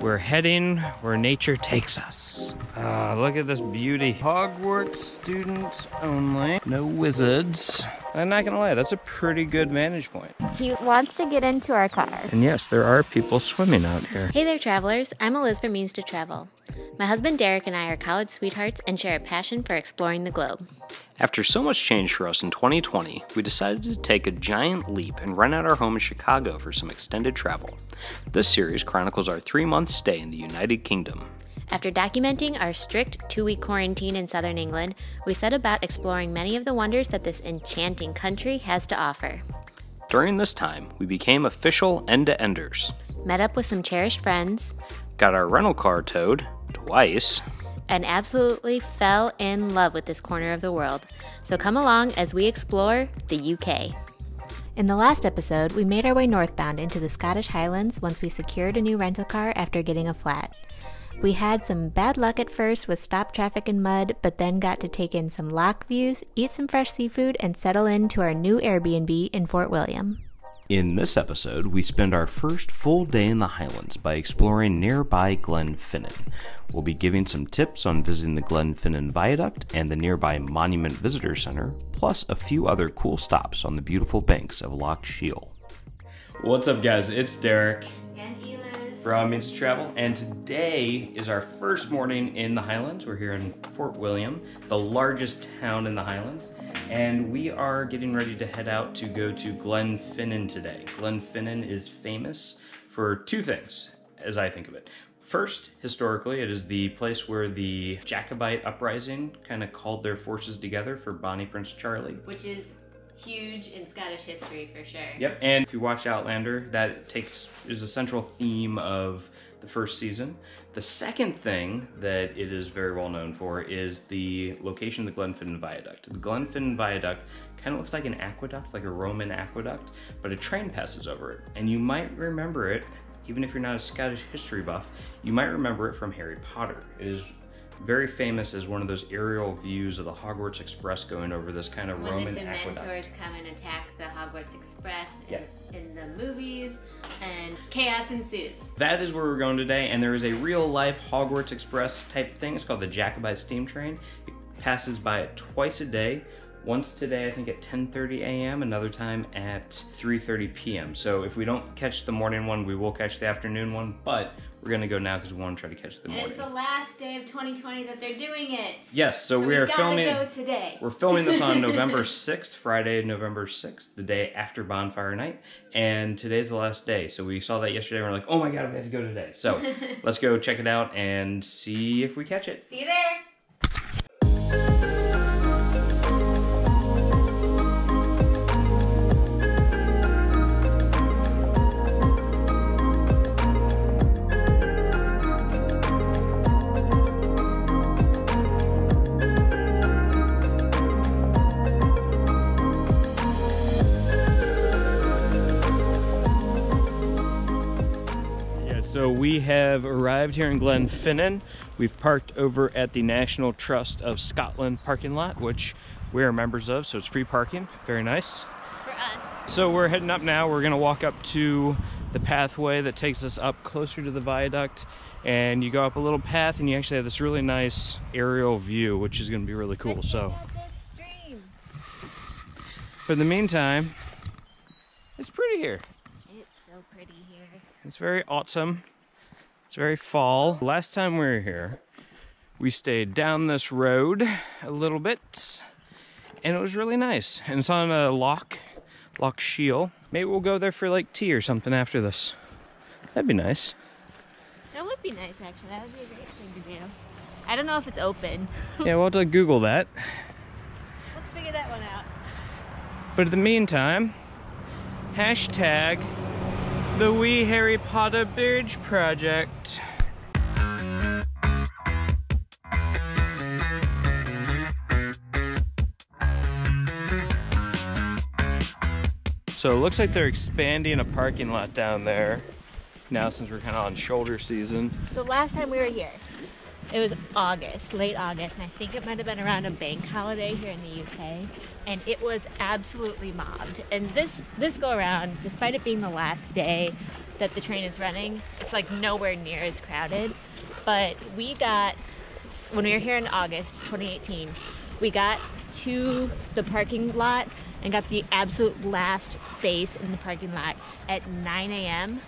We're heading where nature takes us. Ah, look at this beauty. Hogwarts students only. No wizards. I'm not gonna lie, that's a pretty good vantage point. He wants to get into our car. And yes, there are people swimming out here. Hey there, travelers. I'm Elizabeth Means to Travel. My husband Derek and I are college sweethearts and share a passion for exploring the globe. After so much change for us in 2020, we decided to take a giant leap and rent out our home in Chicago for some extended travel. This series chronicles our three month stay in the United Kingdom. After documenting our strict two week quarantine in southern England, we set about exploring many of the wonders that this enchanting country has to offer. During this time, we became official end to enders, Met up with some cherished friends, got our rental car towed twice, and absolutely fell in love with this corner of the world. So come along as we explore the UK. In the last episode, we made our way northbound into the Scottish Highlands once we secured a new rental car after getting a flat. We had some bad luck at first with stop traffic and mud, but then got to take in some loch views, eat some fresh seafood, and settle into our new Airbnb in Fort William. In this episode, we spend our first full day in the Highlands by exploring nearby Glenfinnan. We'll be giving some tips on visiting the Glenfinnan Viaduct and the nearby Monument Visitor Center, plus a few other cool stops on the beautiful banks of Loch Shiel. What's up, guys? It's Derek. From Means to Travel, and today is our first morning in the Highlands. We're here in Fort William, the largest town in the Highlands, and we are getting ready to head out to go to Glenfinnan today. Glenfinnan is famous for two things, as I think of it. First, historically, it is the place where the Jacobite uprising kind of called their forces together for Bonnie Prince Charlie. Which is huge in Scottish history for sure. Yep, and if you watch Outlander, that takes is a central theme of the first season. The second thing that it is very well known for is the location of the Glenfinnan Viaduct. The Glenfinnan Viaduct kind of looks like an aqueduct, like a Roman aqueduct, but a train passes over it. And you might remember it, even if you're not a Scottish history buff, you might remember it from Harry Potter. It is very famous as one of those aerial views of the Hogwarts Express going over this kind of When Roman the aqueduct. Dementors come and attack the Hogwarts Express in, Yeah. in the movies, and chaos ensues. That is where we're going today, and there is a real life Hogwarts Express type thing. It's called the Jacobite Steam Train. It passes by it twice a day. Once today, I think at 10:30 a.m. Another time at 3:30 p.m. So if we don't catch the morning one, we will catch the afternoon one. But we're gonna go now because we want to try to catch the And morning. it's the last day of 2020 that they're doing it. Yes, so, So we are filming. go today. We're filming this on November 6th, Friday, November 6th, the day after Bonfire Night. And today's the last day. So we saw that yesterday and we're like, oh my god, we have to go today. So let's go check it out and see if we catch it. See you there. So we have arrived here in Glenfinnan. We've parked over at the National Trust of Scotland parking lot, which we are members of, so it's free parking. Very nice. For us. So we're heading up now. We're gonna walk up to the pathway that takes us up closer to the viaduct. And you go up a little path and you actually have this really nice aerial view, which is gonna be really cool. So for the meantime, it's pretty here. It's so pretty here. It's very autumn. It's very fall. Last time we were here, we stayed down this road a little bit, and it was really nice. And it's on a lock, Loch Shiel. Maybe we'll go there for like tea or something after this. That'd be nice. That would be nice, actually. That would be a great thing to do. I don't know if it's open. Yeah, we'll have to Google that. Let's figure that one out. But in the meantime, hashtag the Wee Harry Potter Bridge Project. So it looks like they're expanding a parking lot down there now since we're kind of on shoulder season. So last time we were here, it was August, late August, and I think it might have been around a bank holiday here in the UK, and it was absolutely mobbed. And this this go around, despite it being the last day, that the train is running, it's like nowhere near as crowded. But we got, when we were here in August 2018, we got to the parking lot and got the absolute last space in the parking lot at 9 a.m.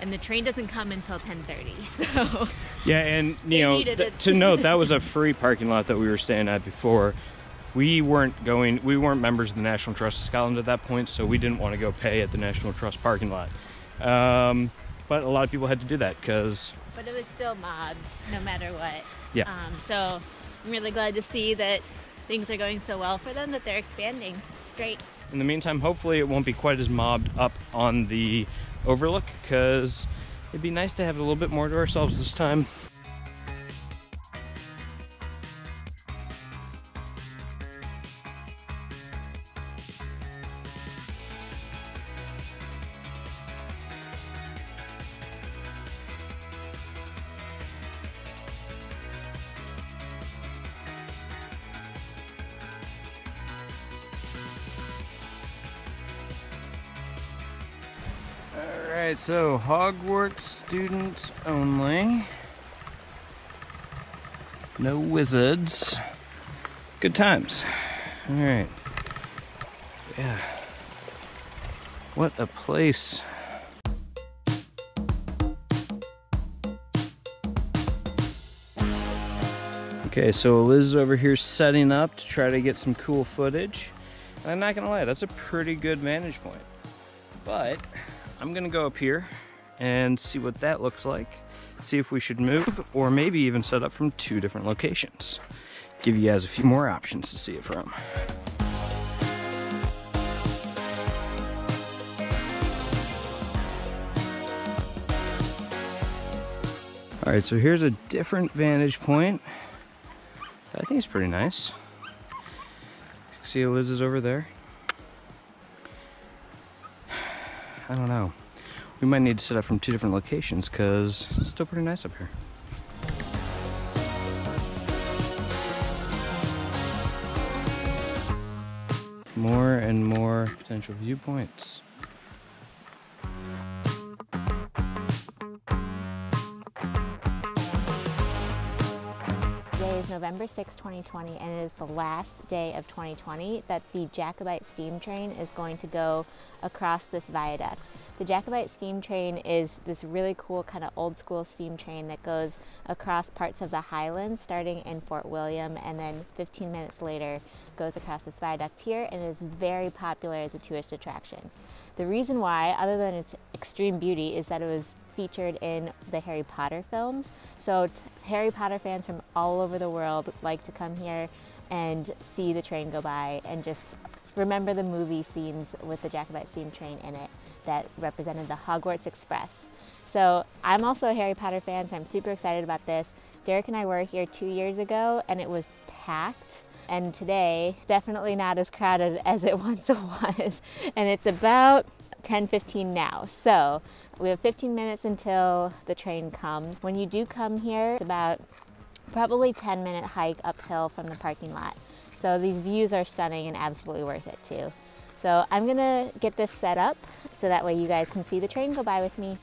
And the train doesn't come until 10:30. So yeah, and you know to note that was a free parking lot that we were staying at before. We weren't going. We weren't members of the National Trust of Scotland at that point, so we didn't want to go pay at the National Trust parking lot. Um, but a lot of people had to do that because. But it was still mobbed, no matter what. Yeah. Um, so I'm really glad to see that things are going so well for them that they're expanding. great. In the meantime, hopefully it won't be quite as mobbed up on the overlook because it'd be nice to have a little bit more to ourselves this time. Alright, so Hogwarts students only. No wizards. Good times. Alright. Yeah. What a place. Okay, so Liz is over here setting up to try to get some cool footage. And I'm not gonna lie, that's a pretty good vantage point. But I'm gonna go up here and see what that looks like. See if we should move or maybe even set up from two different locations. Give you guys a few more options to see it from. All right, so here's a different vantage point. I think it's pretty nice. See Liz is over there. I don't know. We might need to set up from two different locations because it's still pretty nice up here. More and more potential viewpoints. November 6, 2020, and it is the last day of 2020 that the Jacobite steam train is going to go across this viaduct. The Jacobite steam train is this really cool kind of old school steam train that goes across parts of the Highlands starting in Fort William and then 15 minutes later goes across this viaduct here and is very popular as a tourist attraction. The reason why, other than its extreme beauty, is that it was featured in the Harry Potter films. So Harry Potter fans from all over the world like to come here and see the train go by and just remember the movie scenes with the Jacobite steam train in it that represented the Hogwarts Express. So I'm also a Harry Potter fan, so I'm super excited about this. Derek and I were here two years ago and it was packed. And today, definitely not as crowded as it once was. And it's about 10:15 now. So we have 15 minutes until the train comes. When you do come here, it's about probably 10 minute hike uphill from the parking lot. So these views are stunning and absolutely worth it too. So I'm gonna get this set up so that way you guys can see the train go by with me.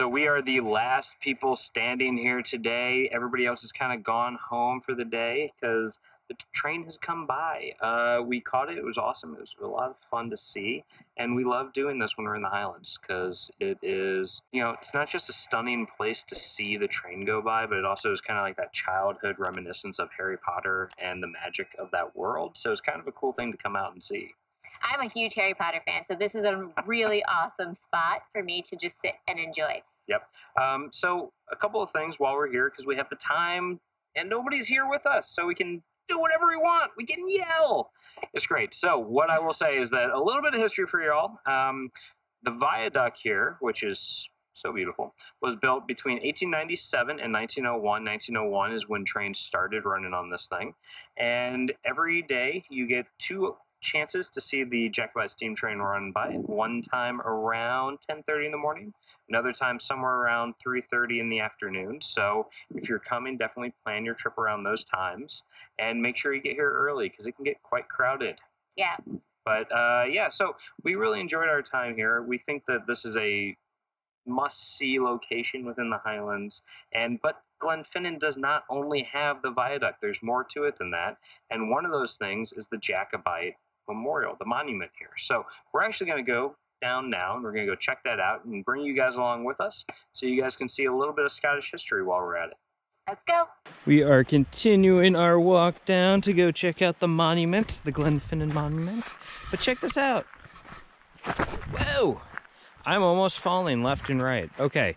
So we are the last people standing here today. Everybody else has kind of gone home for the day because the train has come by. Uh, we caught it. It was awesome. It was a lot of fun to see. And we love doing this when we're in the Highlands because it is, you know, it's not just a stunning place to see the train go by, but it also is kind of like that childhood reminiscence of Harry Potter and the magic of that world. So it's kind of a cool thing to come out and see. I'm a huge Harry Potter fan, so this is a really awesome spot for me to just sit and enjoy. Yep. Um, so a couple of things while we're here because we have the time and nobody's here with us, so we can do whatever we want. We can yell. It's great. So what I will say is that a little bit of history for y'all. Um, the viaduct here, which is so beautiful, was built between 1897 and 1901. 1901 is when trains started running on this thing. And every day you get two chances to see the Jacobite steam train run by. One time around 10:30 in the morning, another time somewhere around 3:30 in the afternoon. So if you're coming, definitely plan your trip around those times and make sure you get here early because it can get quite crowded. Yeah. But uh, yeah, so we really enjoyed our time here. We think that this is a must-see location within the Highlands, and but Glenfinnan does not only have the viaduct. There's more to it than that, and one of those things is the Jacobite Memorial, the monument here. So we're actually going to go down now and we're going to go check that out and bring you guys along with us so you guys can see a little bit of Scottish history while we're at it. Let's go. We are continuing our walk down to go check out the monument, the Glenfinnan Monument. But check this out. Whoa! I'm almost falling left and right. Okay.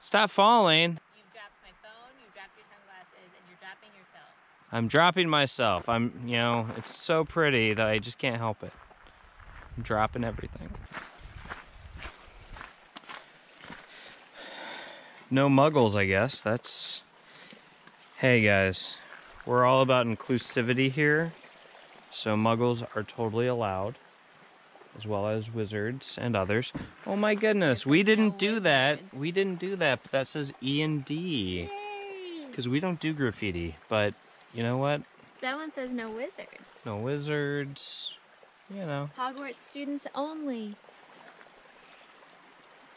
Stop falling. You dropped my phone, you dropped your sunglasses, and you're dropping yourself. I'm dropping myself. I'm, you know, it's so pretty that I just can't help it. I'm dropping everything. No muggles, I guess. That's. Hey guys, we're all about inclusivity here. So muggles are totally allowed, as well as wizards and others. Oh my goodness, we didn't do that. We didn't do that, but that says E and D. Because we don't do graffiti, but you know what? That one says no wizards. No wizards. You know. Hogwarts students only.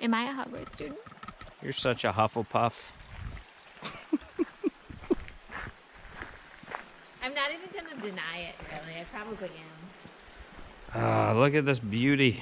Am I a Hogwarts student? You're such a Hufflepuff. I'm not even gonna deny it, really. I probably am. Ah, look at this beauty.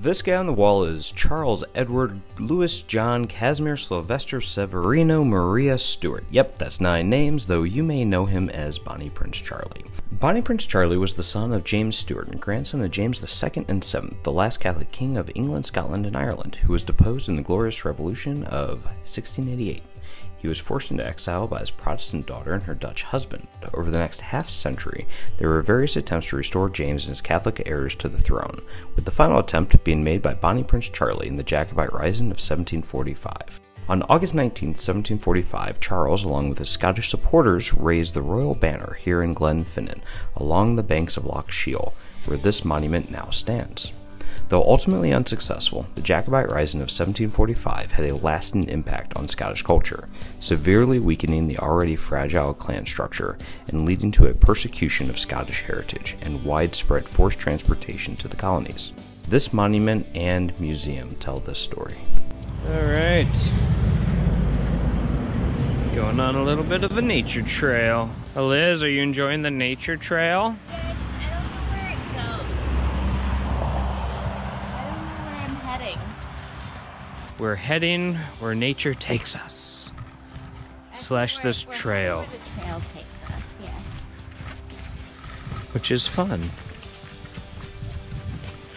This guy on the wall is Charles Edward Louis John Casimir Sylvester Severino Maria Stuart. Yep, that's nine names, though you may know him as Bonnie Prince Charlie. Bonnie Prince Charlie was the son of James Stuart and grandson of James II and VII, the last Catholic king of England, Scotland, and Ireland, who was deposed in the Glorious Revolution of 1688. He was forced into exile by his Protestant daughter and her Dutch husband. Over the next half century, there were various attempts to restore James and his Catholic heirs to the throne, with the final attempt being made by Bonnie Prince Charlie in the Jacobite Rising of 1745. On August 19, 1745, Charles, along with his Scottish supporters, raised the royal banner here in Glenfinnan, along the banks of Loch Shiel, where this monument now stands. Though ultimately unsuccessful, the Jacobite Rising of 1745 had a lasting impact on Scottish culture, severely weakening the already fragile clan structure and leading to a persecution of Scottish heritage and widespread forced transportation to the colonies. This monument and museum tell this story. All right. Going on a little bit of a nature trail. Liz, are you enjoying the nature trail? I don't know where it goes. I don't know where I'm heading. We're heading where nature takes us. Slash this trail. Trail us, yeah. Which is fun.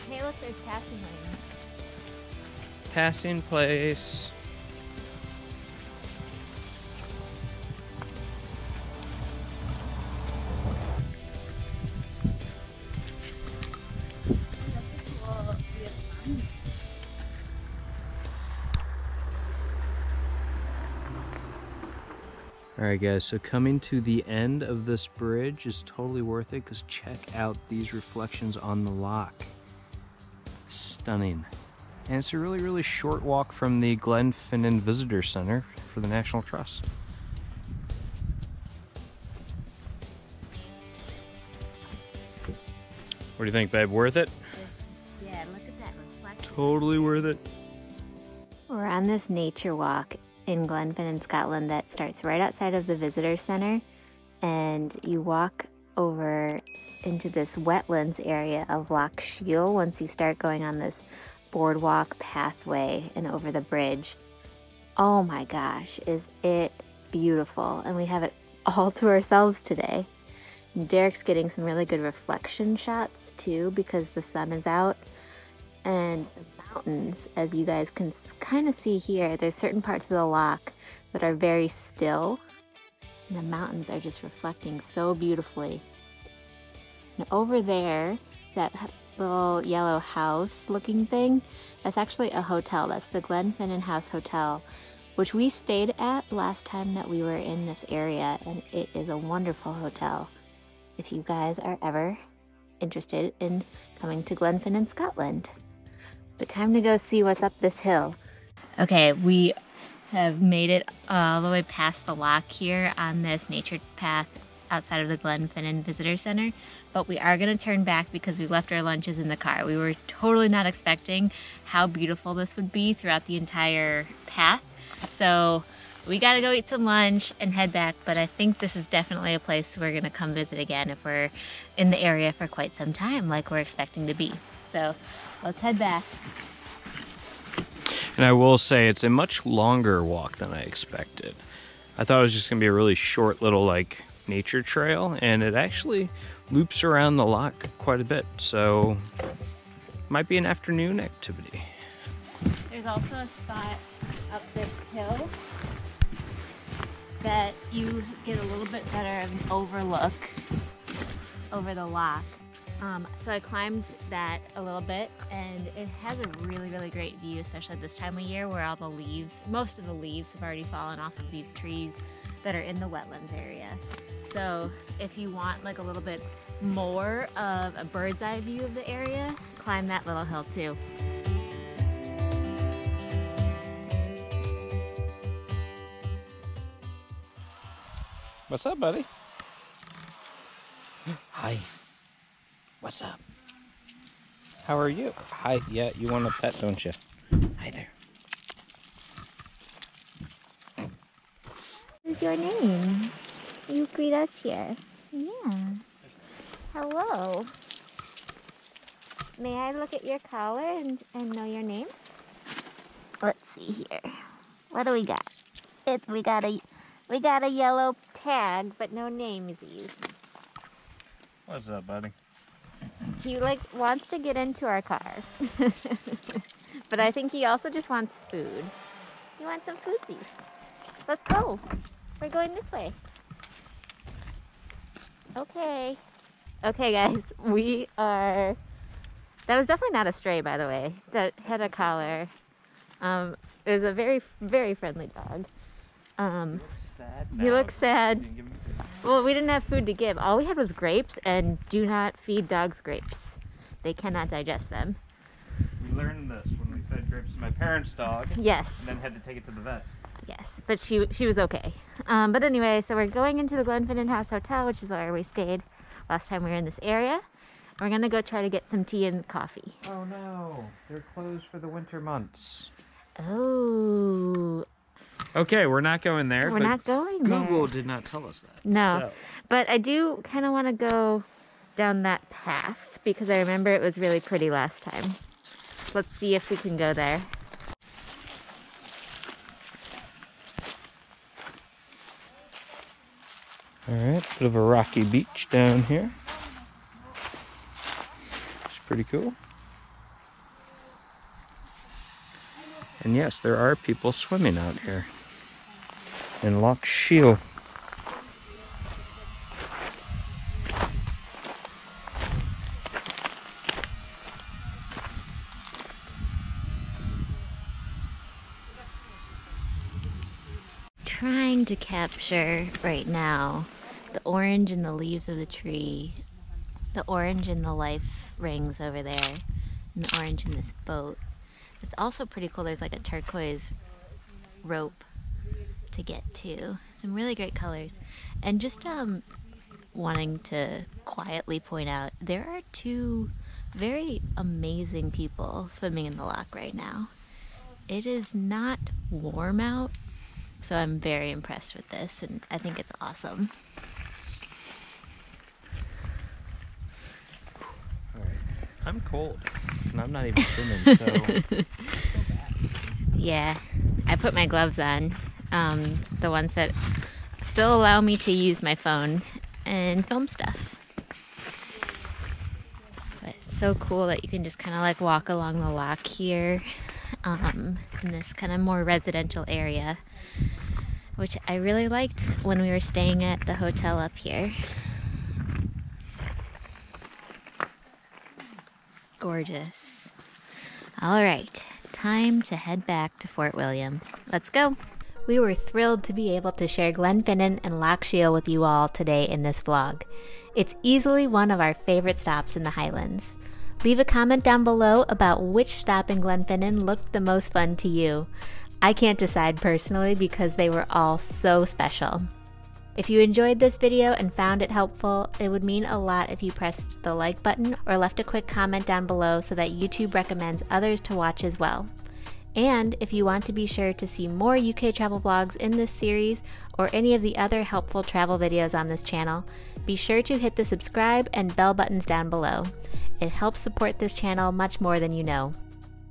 Hey, look, there's passing lanes. Passing place. Alright guys, so coming to the end of this bridge is totally worth it because check out these reflections on the loch. Stunning. And it's a really, really short walk from the Glenfinnan Visitor Center for the National Trust. What do you think, babe? Worth it? Yeah, look at that reflection. Totally worth it. We're on this nature walk in Glenfinnan, Scotland that starts right outside of the visitor center and you walk over into this wetlands area of Loch Shiel once you start going on this boardwalk pathway and over the bridge. Oh my gosh, is it beautiful. And we have it all to ourselves today. Derek's getting some really good reflection shots too because the sun is out. And the mountains, as you guys can kind of see here, there's certain parts of the loch that are very still. And the mountains are just reflecting so beautifully. And over there, that little yellow house looking thing, that's actually a hotel. That's the Glenfinnan House Hotel, which we stayed at last time that we were in this area, and it is a wonderful hotel. If you guys are ever interested in coming to Glenfinnan, Scotland. But time to go see what's up this hill. Okay, we have made it all the way past the loch here on this nature path outside of the Glenfinnan Visitor Center, but we are going to turn back because we left our lunches in the car. We were totally not expecting how beautiful this would be throughout the entire path. So we got to go eat some lunch and head back, but I think this is definitely a place we're going to come visit again if we're in the area for quite some time like we're expecting to be. So let's head back. And I will say it's a much longer walk than I expected. I thought it was just going to be a really short little like nature trail and it actually loops around the loch quite a bit. So might be an afternoon activity. There's also a spot up this hill that you get a little bit better of an overlook over the loch. Um, so I climbed that a little bit and it has a really, really great view, especially at this time of year where all the leaves, most of the leaves have already fallen off of these trees that are in the wetlands area. So if you want like a little bit more of a bird's eye view of the area, climb that little hill too. What's up, buddy? Hi. What's up? How are you? Hi. Yeah, you want a pet, don't you? Hi there. What is your name? You greet us here. Yeah. Hello. May I look at your collar and, and know your name? Let's see here. What do we got? It we got a we got a yellow tag, but no namesies. What's up, buddy? He like wants to get into our car. but I think he also just wants food. He wants some foodsies. Let's go. We're going this way. Okay. Okay, guys, we are. That was definitely not a stray, by the way. That had a collar. Um, it was a very, very friendly dog. Um, he looks sad. Well, we didn't have food to give. All we had was grapes, and do not feed dogs grapes. They cannot digest them. We learned this when we fed grapes to my parents' dog. Yes. And then had to take it to the vet. Yes, but she she was okay. Um, but anyway, so we're going into the Glenfinnan House Hotel, which is where we stayed last time we were in this area. We're gonna go try to get some tea and coffee. Oh no, they're closed for the winter months. Oh. Okay, we're not going there. We're not going there. Google did not tell us that. No, so. but I do kind of want to go down that path because I remember it was really pretty last time. Let's see if we can go there. All right, bit of a rocky beach down here. It's pretty cool. And yes, there are people swimming out here in Loch Shiel. Trying to capture right now the orange in the leaves of the tree, the orange in the life rings over there, and the orange in this boat. It's also pretty cool. There's like a turquoise rope to get to. Some really great colors. And just um, wanting to quietly point out, there are two very amazing people swimming in the loch right now. It is not warm out, so I'm very impressed with this and I think it's awesome. I'm cold, and I'm not even swimming, so. yeah, I put my gloves on, um, the ones that still allow me to use my phone and film stuff. But it's so cool that you can just kind of like walk along the loch here um, in this kind of more residential area, which I really liked when we were staying at the hotel up here. Gorgeous. All right, time to head back to Fort William. Let's go. We were thrilled to be able to share Glenfinnan and Loch Shiel with you all today in this vlog. It's easily one of our favorite stops in the Highlands. Leave a comment down below about which stop in Glenfinnan looked the most fun to you. I can't decide personally because they were all so special. If you enjoyed this video and found it helpful, it would mean a lot if you pressed the like button or left a quick comment down below so that YouTube recommends others to watch as well. And if you want to be sure to see more UK travel vlogs in this series or any of the other helpful travel videos on this channel, be sure to hit the subscribe and bell buttons down below. It helps support this channel much more than you know.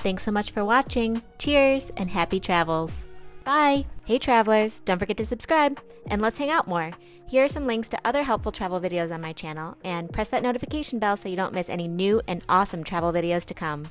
Thanks so much for watching. Cheers and happy travels. Bye! Hey travelers, don't forget to subscribe and let's hang out more. Here are some links to other helpful travel videos on my channel and press that notification bell so you don't miss any new and awesome travel videos to come.